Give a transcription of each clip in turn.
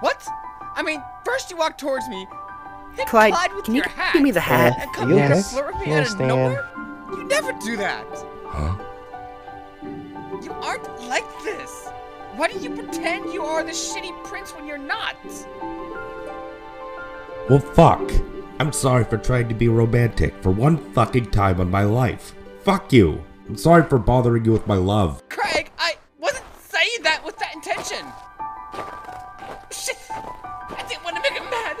What? I mean, first you walk towards me, then Clyde, collide with can you your hat, give me the hat? and come you here flirt with me You out of nowhere? You never do that. Huh? You aren't like this. Why do you pretend you are the shitty prince when you're not? Well, fuck. I'm sorry for trying to be romantic for one fucking time in my life. Fuck you. I'm sorry for bothering you with my love. Craig, I wasn't saying that with that intention. Shit! I didn't want to make him mad.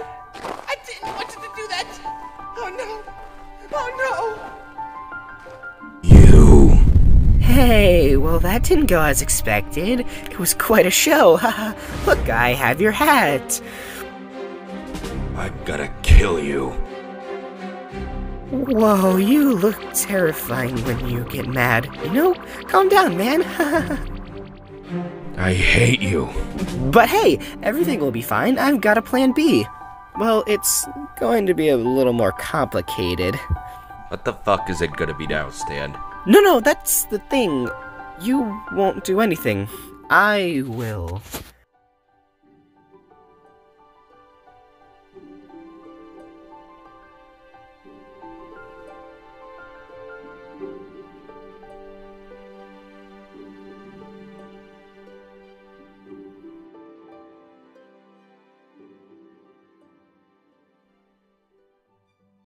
I didn't want you to do that. Oh no! Oh no. You. Hey, well, that didn't go as expected. It was quite a show. Haha. Look, I have your hat. I'm gonna kill you. Whoa, you look terrifying when you get mad. You know, calm down, man. I hate you. But hey, everything will be fine. I've got a plan B. Well, it's going to be a little more complicated. What the fuck is it gonna be now, Stan? No, no, that's the thing. You won't do anything. I will.